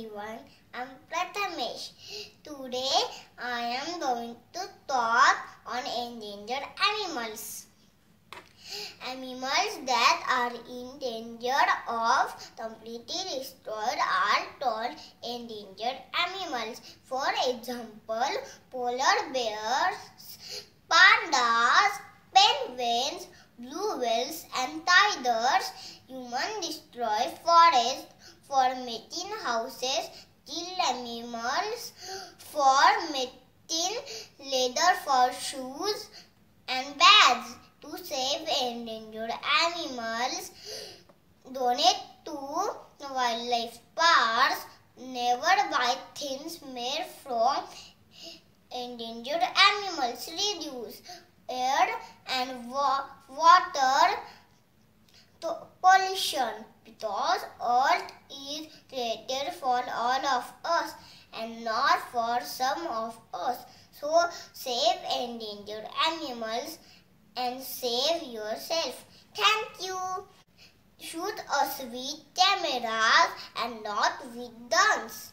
everyone. I'm Prathamesh. Today I am going to talk on endangered animals. Animals that are in danger of completely destroyed are called endangered animals. For example, polar bears, pandas, penguins, blue whales and tigers. Humans destroy forests for making houses, kill animals for making leather for shoes and bags to save endangered animals. Donate to wildlife parks. Never buy things made from endangered animals. Reduce air and wa water pollution because earth created for all of us and not for some of us. So save endangered animals and save yourself. Thank you. Shoot us with cameras and not with guns.